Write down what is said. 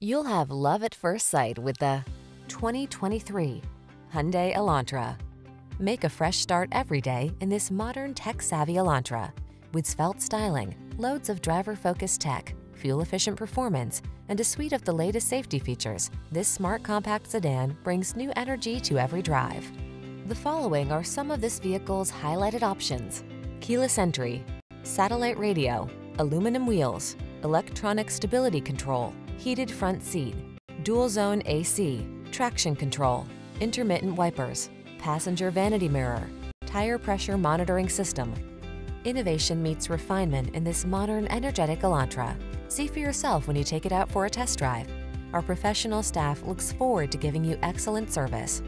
You'll have love at first sight with the 2023 Hyundai Elantra. Make a fresh start every day in this modern tech-savvy Elantra. With svelte styling, loads of driver-focused tech, fuel-efficient performance, and a suite of the latest safety features, this smart compact sedan brings new energy to every drive. The following are some of this vehicle's highlighted options. Keyless entry, satellite radio, aluminum wheels, electronic stability control, heated front seat, dual zone AC, traction control, intermittent wipers, passenger vanity mirror, tire pressure monitoring system. Innovation meets refinement in this modern, energetic Elantra. See for yourself when you take it out for a test drive. Our professional staff looks forward to giving you excellent service.